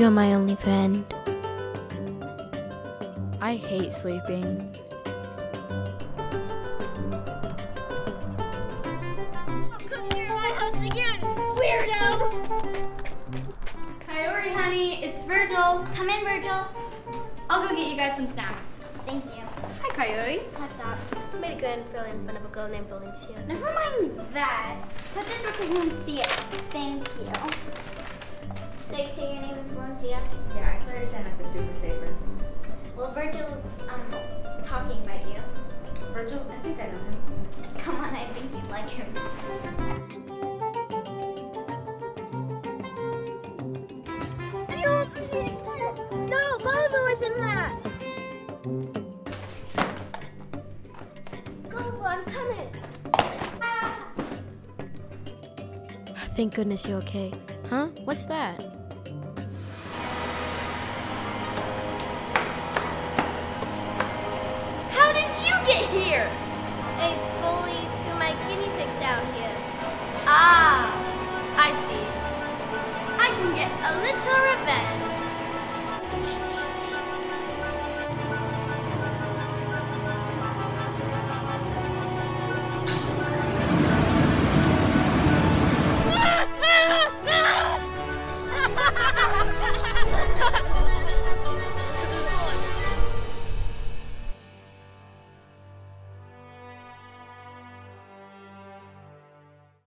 You're my only friend. I hate sleeping. Oh, come near my house again, weirdo! Kaori, honey, it's Virgil. Come in, Virgil. I'll go get you guys some snacks. Thank you. Hi, Kaori. What's up? Made a good film in front of a girl named Valencia. Never mind that. Put this real quick and see it. Thank you. So you say your name is Valencia? Yeah, I started saying sign at the Super Saver. Well, Virgil's um, talking about you. Virgil, I think I know him. Come on, I think you'd like him. No, Gulliver was in that. Gulliver, I'm coming. Ah. Thank goodness you're okay. Huh? What's that? Get a little revenge.